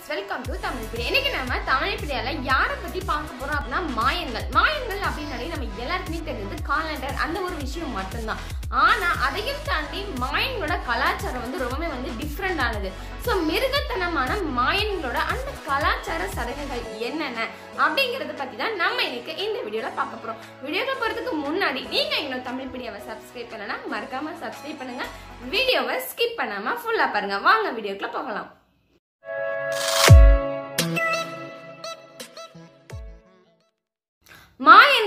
Friends welcome to Tamil பிடி. இன்னைக்கு நம்ம தமிழ் பிடியால யாரை பத்தி பார்க்க போறோம் அப்படின்னா மாயங்கள் மாயங்கள் அப்படின்னாலே நம்ம எல்லாருக்குமே தெரிஞ்சது காலண்டர். அந்த ஒரு விஷயம் மட்டும்தான். ஆனா அதையும் தாண்டி மாயங்களோட கலாச்சாரம் வந்து ரொம்பவே வந்து டிஃப்ரெண்ட் ஆனது. ஸோ மிருகத்தனமான மாயன்களோட அந்த கலாச்சார சடங்குகள் என்னென்ன அப்படிங்கறத பத்தி தான் நம்ம இன்னைக்கு இந்த வீடியோல பார்க்க போறோம். வீடியோக்கு போறதுக்கு முன்னாடி நீங்க இன்னும் தமிழ் பிடியாவை சப்ஸ்கிரைப் பண்ணனா மறக்காம சப்ஸ்கிரைப் பண்ணுங்க. வீடியோவை ஸ்கிப் பண்ணாம ஃபுல்லா பாருங்க. வாங்க வீடியோக்குள்ள போகலாம்.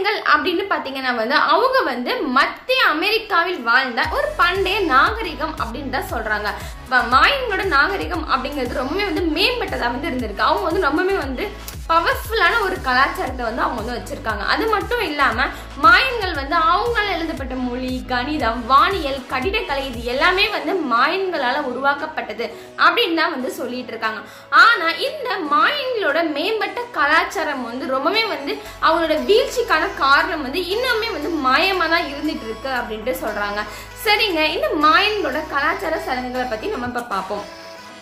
மாயன்கள் அப்படின்னு பார்த்தீங்கன்னா வந்து அவங்க வந்து மத்திய அமெரிக்காவில் வாழ்ந்த ஒரு பண்டைய நாகரிகம் அப்படின்னு தான் சொல்கிறாங்க இப்போ மாயன்களோட நாகரிகம் அப்படிங்கிறது ரொம்பவே வந்து மேம்பட்டதாக வந்து இருந்திருக்கு. அவங்க வந்து ரொம்பவே வந்து பவர்ஃபுல்லான ஒரு கலாச்சாரத்தை வந்து அவங்க வந்து வச்சுருக்காங்க. அது மட்டும் இல்லாமல் வந்து அவங்களால எழுதப்பட்ட மொழி கணிதம் வானியல் கட்டிடக்கலை இது எல்லாமே வந்து மாயன்களால் உருவாக்கப்பட்டது அப்படின்னு தான் வந்து சொல்லிட்டு இருக்காங்க. ஆனால் இந்த மாயன்களோட மேம்பட்ட கலாச்சாரம் வந்து ரொம்பவே வந்து அவங்களோட வீழ்ச்சிக்கான காரணம் வந்து இன்னுமே வந்து மாயமாக தான் இருந்துட்டு இருக்கு அப்படின்ட்டு சொல்கிறாங்க சரிங்க இந்த மாயன்களோட கலாச்சார சடங்குகளை பற்றி நம்ம இப்போ பார்ப்போம்.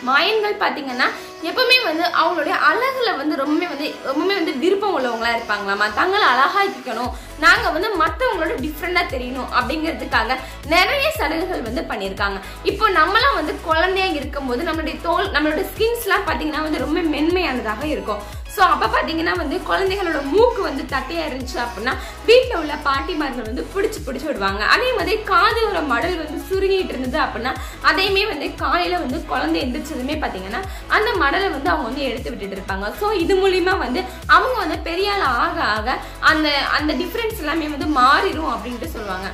மாயன்கள் பார்த்தீங்கன்னா எப்பவுமே வந்து அவங்களுடைய அழகுல வந்து ரொம்பவே வந்து ரொம்பவே வந்து விருப்பம் உள்ளவங்களா இருப்பாங்களாமா? தங்களை அழகாக்கிக்கணும் நாங்க வந்து மற்றவங்களோட டிஃப்ரெண்டா தெரியணும் அப்படிங்கிறதுக்காக நிறைய சடங்குகள் வந்து பண்ணியிருக்காங்க. இப்போ நம்மளாம் வந்து குழந்தையா இருக்கும்போது நம்மளுடைய தோல் நம்மளோட ஸ்கின்ஸ்லாம் பார்த்தீங்கன்னா வந்து ரொம்ப மென்மையானதாக இருக்கும். ஸோ அப்போ பார்த்தீங்கன்னா வந்து குழந்தைகளோட மூக்கு வந்து தட்டையாக இருந்துச்சு அப்படின்னா வீட்டில் உள்ள பாட்டிமார்கள் வந்து பிடிச்சி பிடிச்சி விடுவாங்க. அதே மாதிரி காதோட மடல் வந்து சுருங்கிட்டு இருந்தது அப்படின்னா அதையுமே வந்து காலையில் வந்து குழந்தை எந்திரிச்சதுமே பார்த்தீங்கன்னா அந்த மடலை வந்து அவங்க வந்து எடுத்து விட்டுட்டு இருப்பாங்க. ஸோ இது மூலிமா வந்து அவங்க வந்து பெரிய ஆள் ஆக ஆக அந்த அந்த டிஃப்ரென்ஸ் எல்லாமே வந்து மாறிடும் அப்படின்ட்டு சொல்லுவாங்க.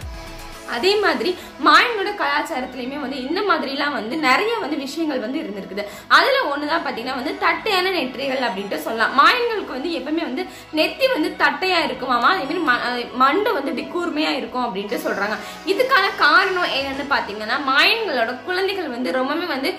அதே மாதிரி மாயனோட கலாச்சாரத்துலையுமே வந்து இந்த மாதிரிலாம் வந்து நிறைய வந்து விஷயங்கள் வந்து இருந்திருக்குது. அதுல ஒண்ணுதான் பாத்தீங்கன்னா வந்து தட்டையான நெற்றிகள் அப்படின்ட்டு சொல்லலாம். மாயன்களுக்கு வந்து எப்பவுமே வந்து நெத்தி வந்து தட்டையா இருக்குமாமா அதே மாதிரி ம- மண்டை வந்து இப்படி கூர்மையா இருக்கும் அப்படின்ட்டு சொல்றாங்க. இதுக்கான காரணம் என்னன்னு பாத்தீங்கன்னா மாயன்களோட குழந்தைகள் வந்து ரொம்பவே வந்து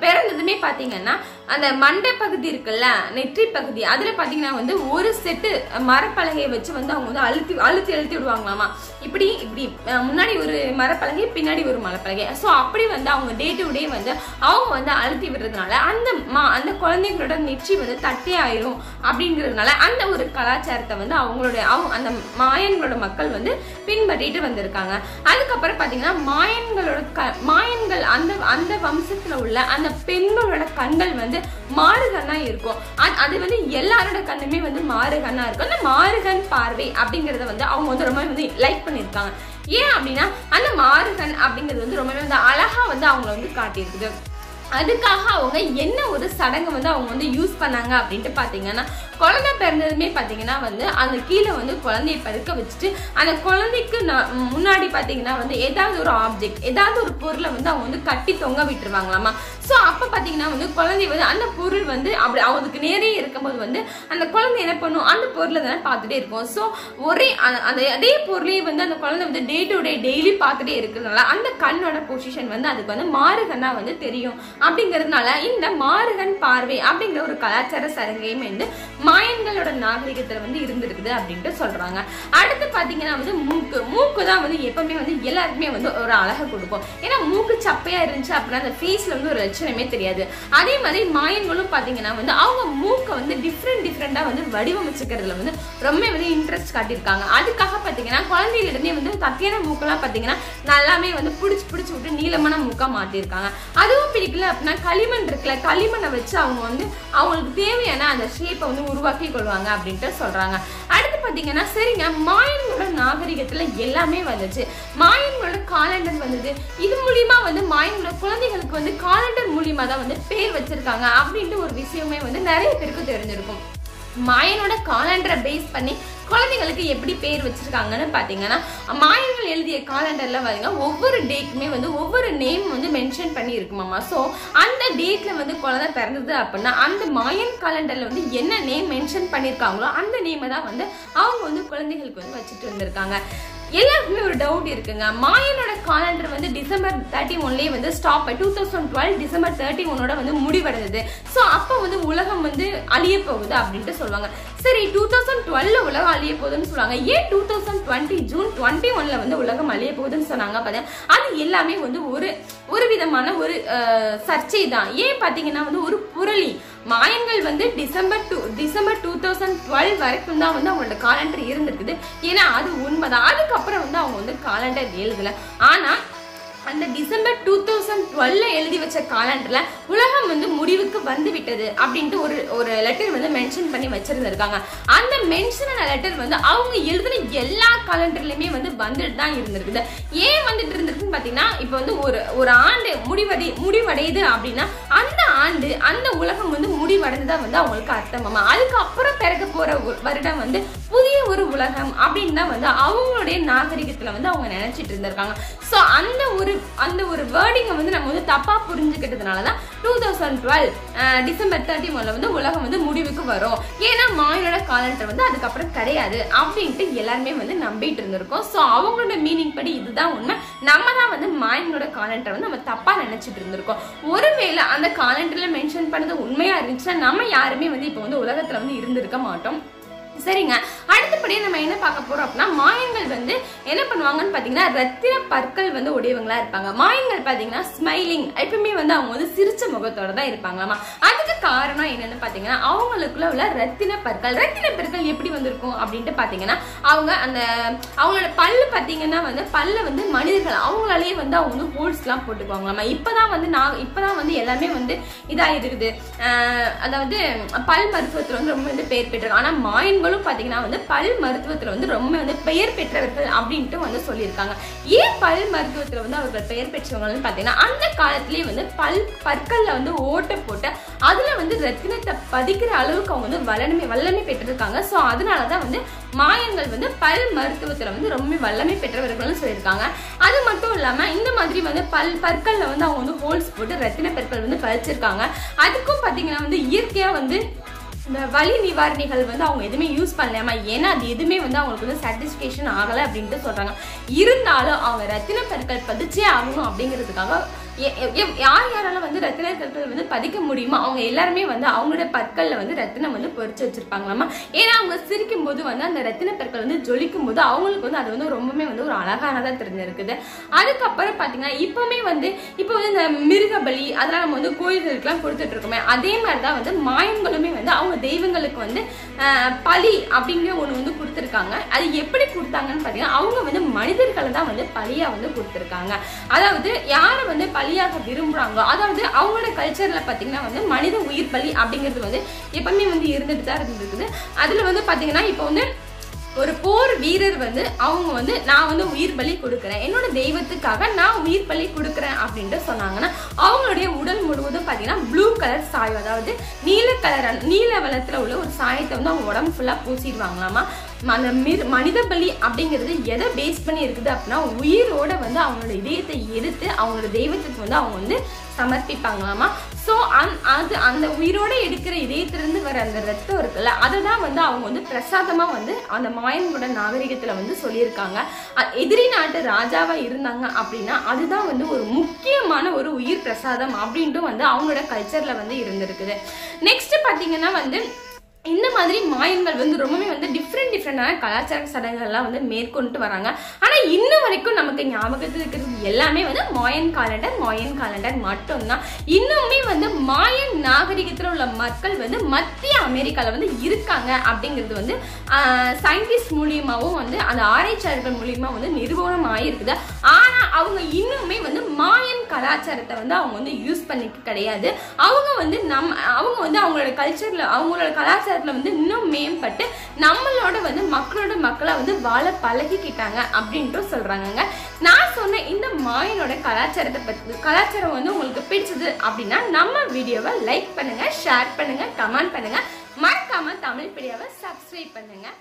பிறந்ததுமே பாத்தீங்கன்னா அந்த மண்டை பகுதி இருக்குல்ல நெற்றி பகுதி அதுல பாத்தீங்கன்னா வந்து ஒரு செட்டு மரப்பலகையை வச்சு வந்து அவங்க வந்து அழுத்தி அழுத்தி அழுத்தி விடுவாங்களாமா. இப்படி இப்படி முன்னாடி ஒரு மரப்பலகை பின்னாடி ஒரு மரப்பலகை ஸோ அப்படி வந்து அவங்க டே டு டே வந்து அவங்க வந்து அழுத்தி விடுறதுனால அந்த மா அந்த குழந்தைங்களோட நெற்றி வந்து தட்டே ஆயிரும் அப்படிங்கிறதுனால அந்த ஒரு கலாச்சாரத்தை வந்து அவங்களுடைய அவங்க அந்த மாயன்களோட மக்கள் வந்து பின்பற்றிட்டு வந்திருக்காங்க. அதுக்கப்புறம் பார்த்தீங்கன்னா மாயன்களோட க மாயன்கள் அந்த அந்த வம்சத்தில் உள்ள அந்த பெண்களோட கண்கள் வந்து மாறுகண்ணா இருக்கும். அது- அது வந்து எல்லாரோட கண்ணுமே வந்து மாறுகண்ணா இருக்கும். அந்த மாறுகண் பார்வை அப்படிங்கிறத வந்து அவங்க வந்து ரொம்ப வந்து லைக் பண்ணியிருக்காங்க. ஏன் அப்படின்னா அந்த மாறுதன் அப்படிங்கிறது வந்து ரொம்பவே வந்து அழகா வந்து அவங்கள வந்து காட்டியிருக்குது. அதுக்காக அவங்க என்ன ஒரு சடங்கு வந்து அவங்க வந்து யூஸ் பண்ணாங்க அப்படின்ட்டு பார்த்தீங்கன்னா குழந்தை பிறந்ததுமே பார்த்தீங்கன்னா வந்து அந்த கீழே வந்து குழந்தைய பருக்க வச்சுட்டு அந்த குழந்தைக்கு நா- முன்னாடி பார்த்தீங்கன்னா வந்து ஏதாவது ஒரு ஆப்ஜெக்ட் ஏதாவது ஒரு பொருளை வந்து அவங்க வந்து கட்டி தொங்க விட்டுருவாங்களாமா? ஸோ அப்போ பார்த்தீங்கன்னா வந்து குழந்தை வந்து அந்த பொருள் வந்து அப்படி அவங்களுக்கு நேரே இருக்கும்போது வந்து அந்த குழந்தை என்ன பண்ணும்? அந்த பொருளை தானே பார்த்துட்டே இருக்கும். ஸோ ஒரே அந்த- அந்த அதே பொருளையே வந்து அந்த குழந்தை வந்து டே டு டே டெய்லி பார்த்துட்டே இருக்கிறதுனால அந்த கண்ணோட பொசிஷன் வந்து அதுக்கு வந்து மாறுகன்னா வந்து தெரியும். அப்படிங்கிறதுனால இந்த மாறுகன் பார்வை அப்படிங்கிற ஒரு கலாச்சார சரங்கையும் வந்து மாயன்களோட நாகரிகத்துல வந்து இருந்திருக்குது அப்படின்ட்டு சொல்றாங்க. அடுத்து பாத்தீங்கன்னா வந்து மூக்கு. மூக்கு தான் வந்து எப்பவுமே வந்து எல்லாருக்குமே வந்து ஒரு அழகை கொடுக்கும். ஏன்னா மூக்கு சப்பையா இருந்துச்சு அப்படின்னா அந்த ஃபேஸ்ல வந்து ஒரு லட்சணமே தெரியாது. அதே மாதிரி மாயன்களும் பாத்தீங்கன்னா வந்து அவங்க மூக்கை வந்து டிஃப்ரெண்ட் டிஃப்ரெண்டா வந்து வடிவமைச்சுக்கிறதுல வந்து ரொம்ப வந்து இன்ட்ரெஸ்ட் காட்டியிருக்காங்க. அதுக்காக பாத்தீங்கன்னா குழந்தையிலிருந்தே வந்து தத்தியான மூக்கெல்லாம் பாத்தீங்கன்னா நல்லாமே வந்து பிடிச்சி பிடிச்சி விட்டு நீளமான மூக்கா மாட்டியிருக்காங்க அதுவும் பிடிக்கல அப்படின்னா களிமண் இருக்குல்ல களிமண்ணை வச்சு அவங்க வந்து அவங்களுக்கு தேவையான அந்த ஷேப்பை வந்து உருவாக்கி கொள்வாங்க அப்படின்ட்டு சொல்றாங்க. அடுத்து பாத்தீங்கன்னா சரிங்க மாயன்களோட நாகரிகத்துல எல்லாமே வந்துச்சு. மாயன்களோட காலண்டர் வந்தது. இது மூலியமா வந்து மாயன்களோட குழந்தைகளுக்கு வந்து காலண்டர் மூலியமாக தான் வந்து பேர் வச்சிருக்காங்க அப்படின்ட்டு ஒரு விஷயமே வந்து நிறைய பேருக்கு தெரிஞ்சிருக்கும். மாயனோட காலண்டரை பேஸ் பண்ணி குழந்தைங்களுக்கு எப்படி பேர் வச்சிருக்காங்கன்னு பார்த்தீங்கன்னா மாயன்கள் எழுதிய காலண்டர்ல பாருங்க ஒவ்வொரு டேக்குமே வந்து ஒவ்வொரு நேம் வந்து மென்ஷன் பண்ணி இருக்குமாமா ஸோ அந்த டேட்ல வந்து குழந்தை பிறந்தது அப்படின்னா அந்த மாயன் காலண்டர்ல வந்து என்ன நேம் மென்ஷன் பண்ணியிருக்காங்களோ அந்த நேமை தான் வந்து அவங்க வந்து குழந்தைகளுக்கு வந்து வச்சுட்டு வந்திருக்காங்க. எல்லாருக்குமே ஒரு டவுட் இருக்குங்க. மாயனோட காலண்டர் வந்து டிசம்பர் தேர்ட்டி ஒன்லேயே வந்து stop two thousand twelve December thirty ஒன்னோட வந்து முடிவடைந்தது. ஸோ அப்போ வந்து உலகம் வந்து அழிய போகுது அப்படின்ட்டு சொல்லுவாங்க. சரி டூ தௌசண்ட் டுவெல்ல உலகம் அழிய போகுதுன்னு சொல்லுவாங்க. ஏன் two thousand twenty June twenty ஒன்ல வந்து உலகம் அழிய போகுதுன்னு சொன்னாங்க பார்த்தா அது எல்லாமே வந்து ஒரு ஒரு விதமான ஒரு சர்ச்சை தான். ஏன் பார்த்தீங்கன்னா வந்து ஒரு புரளி. மாயங்கள் வந்து December two December two thousand twelve வரைக்கும் தான் வந்து அவங்களோட காலண்டர் இருந்திருக்குது. ஏன்னா அது உண்மைதான். அதுக்கப்புறம் வந்து அவங்க வந்து காலண்டர் எழுதல. ஆனால் அந்த டிசம்பர் டூ தௌசண்ட் டுவெல்ல எழுதி வச்ச காலண்டர்ல உலகம் வந்து முடிவுக்கு வந்து விட்டது அப்படின்ட்டு ஒரு ஒரு லெட்டர் வந்து மென்ஷன் பண்ணி வச்சிருந்திருக்காங்க. அந்த மென்ஷன் லெட்டர் வந்து அவங்க எழுதின எல்லா காலண்டர்லயுமே வந்து வந்துட்டு தான் இருந்திருக்குது. ஏன் வந்துட்டு இருந்திருக்குன்னு பாத்தீங்கன்னா இப்போ வந்து ஒரு ஒரு ஆண்டு முடிவடை முடிவடையுது அப்படின்னா அந்த ஆண்டு அந்த உலகம் வந்து முடிவடைந்ததா வந்து அவங்களுக்கு அர்த்தமாமா. அதுக்கப்புறம் பிறக்க போற ஒரு வருடம் வந்து புதிய ஒரு உலகம் அப்படின்னு தான் வந்து அவங்களுடைய நாகரிகத்துல வந்து அவங்க நினைச்சிட்டு இருந்திருக்காங்க. ஸோ அந்த ஒரு அந்த ஒரு வேர்டிங்கை வந்து நம்ம வந்து தப்பாக புரிஞ்சுக்கிட்டதுனால தான் two thousand twelve December thirty ஒன்ல வந்து உலகம் வந்து முடிவுக்கு வரும். ஏன்னா மாயனோட காலண்டர் வந்து அதுக்கப்புறம் கிடையாது அப்படின்ட்டு எல்லாருமே வந்து நம்பிட்டு இருந்திருக்கோம். ஸோ அவங்களோட மீனிங் படி இதுதான் உண்மை. நம்ம தான் வந்து மாயனோட காலண்டரை வந்து நம்ம தப்பாக நினைச்சிட்டு இருந்திருக்கோம். ஒருவேளை அந்த காலண்டரில் மென்ஷன் பண்ணது உண்மையாக இருந்துச்சுன்னா நம்ம யாருமே வந்து இப்போ வந்து உலகத்தில் வந்து இருந்திருக்க மாட்டோம். சரிங்க. அடுத்தபடியாக நம்ம என்ன பார்க்க போறோம் அப்படின்னா மாயங்கள் வந்து என்ன பண்ணுவாங்கன்னு பார்த்தீங்கன்னா ரத்தின பற்கள் வந்து உடையவங்களா இருப்பாங்க. மாயங்கள் பார்த்தீங்கன்னா ஸ்மைலிங் எப்பவுமே வந்து அவங்க வந்து சிரிச்ச முகத்தோட தான் இருப்பாங்களாமா? அதுக்கு காரணம் என்னன்னு பார்த்தீங்கன்னா அவங்களுக்குள்ள உள்ள ரத்தின பற்கள் ரத்தின பற்கள் எப்படி வந்திருக்கும் அப்படின்ட்டு பார்த்தீங்கன்னா அவங்க அந்த அவங்களோட பல்லு பார்த்தீங்கன்னா வந்து பல்ல வந்து மனிதர்கள் அவங்களாலேயே வந்து அவங்க வந்து ஹோல்ஸ்லாம் போட்டுக்குவாங்களாமா? இப்போதான் வந்து நான் இப்போதான் வந்து எல்லாமே வந்து இதாக இருக்குது அதாவது பல் மருத்துவத்தில் வந்து ரொம்ப வந்து பேர் பெற்றிருக்கு. ஆனால் மாயன்களும் பார்த்தீங்கன்னா வந்து பல் மருத்துவத்தில் வந்து ரொம்ப வந்து பெயர் பெற்றவர்கள் அப்படின்ட்டு வந்து சொல்லியிருக்காங்க. ஏன் பல் மருத்துவத்தில் வந்து அவர்கள் பெயர் பெற்றவங்கன்னு பார்த்தீங்கன்னா அந்த காலத்திலேயே வந்து பல் பற்களில் வந்து ஓட்டை போட்டு அதில் வந்து ரத்தினத்தை பதிக்கிற அளவுக்கு அவங்க வந்து வல்லமை வல்லமை பெற்றிருக்காங்க. ஸோ அதனால தான் வந்து மாயங்கள் வந்து பல் மருத்துவத்தில் வந்து ரொம்ப வல்லமை பெற்றவர்கள்னு சொல்லியிருக்காங்க. அது மட்டும் இல்லாமல் இந்த மாதிரி வந்து பல் பற்களில் வந்து அவங்க வந்து ஹோல்ஸ் போட்டு ரத்தின பற்கள் வந்து பதிச்சிருக்காங்க. அதுக்கும் பார்த்தீங்கன்னா வந்து இயற்கையாக வந்து வலி நிவாரணிகள் வந்து அவங்க எதுவுமே யூஸ் பண்ணலாமா ஏன்னா அது எதுவுமே வந்து அவங்களுக்கு வந்து சாட்டிஸ்ஃபேக்ஷன் ஆகலை அப்படின்ட்டு சொல்றாங்க. இருந்தாலும் அவங்க ரத்தின பற்கள் பதிச்சே ஆகணும் அப்படிங்கிறதுக்காக யார் யாரால வந்து ரத்தின கற்கள் வந்து பதிக்க முடியுமோ அவங்க எல்லாருமே வந்து அவங்களோட பற்கள்ல வந்து ரத்தினம் வந்து பொறிச்சு வச்சிருப்பாங்களாமா? ஏன்னா அவங்க சிரிக்கும் போது வந்து அந்த ரத்தின பற்கள் வந்து ஜொலிக்கும் போது அவங்களுக்கு வந்து அது வந்து ரொம்பவுமே வந்து ஒரு அழகானதா தெரிஞ்சிருக்குது. அதுக்கப்புறம் பாத்தீங்கன்னா இப்பவுமே வந்து இப்போ வந்து இந்த மிருகபலி அதெல்லாம் நம்ம வந்து கோயில்களுக்குலாம் கொடுத்துட்டு இருக்கோமே அதே மாதிரி தான் வந்து மாயன்களுமே வந்து அவங்க தெய்வங்களுக்கு வந்து பலி அப்படிங்கிற ஒன்று வந்து கொடுத்துருக்காங்க. அது எப்படி கொடுத்தாங்கன்னு பார்த்தீங்கன்னா அவங்க வந்து மனிதர்களை தான் வந்து பலியா வந்து கொடுத்துருக்காங்க. அதாவது யாரை வந்து பலியாக விரும்புகிறாங்க அதாவது அவங்களோட கல்ச்சர்ல பார்த்தீங்கன்னா வந்து மனித உயிர் பலி அப்படிங்கிறது வந்து எப்பவுமே வந்து இருந்துட்டு தான் இருந்திருக்குது. அதுல வந்து பார்த்தீங்கன்னா இப்போ வந்து ஒரு போர் வீரர் வந்து அவங்க வந்து நான் வந்து உயிர் பலி கொடுக்குறேன். என்னோட தெய்வத்துக்காக நான் உயிர் பலி கொடுக்குறேன் அப்படின்ட்டு சொன்னாங்கன்னா அவங்களுடைய உடல் முழுவதும் பார்த்தீங்கன்னா ப்ளூ கலர் சாயம் அதாவது நீல கலர் நீல வளத்துல உள்ள ஒரு சாயத்தை வந்து அவங்க உடம்பு ஃபுல்லாக பூசிடுவாங்களாமா? அந்த மிர் மனித பலி அப்படிங்கிறது எதை பேஸ் பண்ணி இருக்குது அப்படின்னா உயிரோட வந்து அவங்களோட இதயத்தை எடுத்து அவங்களோட தெய்வத்துக்கு வந்து அவங்க வந்து சமர்ப்பிப்பாங்களாமா? ஸோ அந் அது அந்த உயிரோட எடுக்கிற இதயத்திலிருந்து வர அந்த ரத்தம் இருக்குல்ல அதை தான் வந்து அவங்க வந்து பிரசாதமாக வந்து அந்த மாயன்களோட நாகரிகத்தில் வந்து சொல்லியிருக்காங்க. எதிரி நாட்டு ராஜாவாக இருந்தாங்க அப்படின்னா அதுதான் வந்து ஒரு முக்கியமான ஒரு உயிர் பிரசாதம் அப்படின்ட்டு வந்து அவங்களோட கல்ச்சரில் வந்து இருந்திருக்குது. நெக்ஸ்ட் பார்த்தீங்கன்னா வந்து இந்த மாதிரி மாயன்கள் வந்து ரொம்பவே வந்து டிஃப்ரெண்ட் டிஃப்ரெண்டான கலாச்சார சடங்குகள்லாம் வந்து மேற்கொண்டு வராங்க. ஆனால் இன்ன வரைக்கும் நமக்கு ஞாபகத்தில் இருக்கிறது எல்லாமே வந்து மாயன் காலண்டர் மாயன் காலண்டர் மட்டும்தான். இன்னுமே வந்து மாயன் நாகரிகத்தில் உள்ள மக்கள் வந்து மத்திய அமெரிக்காவில் வந்து இருக்காங்க அப்படிங்கிறது வந்து சயின்டிஸ்ட் மூலியமாகவும் வந்து அந்த ஆராய்ச்சியாளர்கள் மூலியமாக வந்து நிறுவனம் ஆயிருக்குது ஆனால் அவங்க இன்னுமே வந்து மாயன் கலாச்சாரத்தை வந்து அவங்க வந்து யூஸ் பண்ணிக்க கிடையாது. அவங்க வந்து நம் அவங்க வந்து அவங்களோட கல்ச்சரில் அவங்களோட கலாச்சாரத்தில் வந்து இன்னும் மேம்பட்டு நம்மளோட வந்து மக்களோட மக்களை வந்து வாழ பழகிக்கிட்டாங்க அப்படின்ட்டு சொல்கிறாங்கங்க நான் சொன்ன இந்த மாயனோட கலாச்சாரத்தை பற்றி கலாச்சாரம் வந்து உங்களுக்கு பிடிச்சது அப்படின்னா நம்ம வீடியோவை லைக் பண்ணுங்கள் ஷேர் பண்ணுங்கள் கமெண்ட் பண்ணுங்கள் மறக்காமல் தமிழ் பிடியாவை சப்ஸ்கிரைப் பண்ணுங்கள்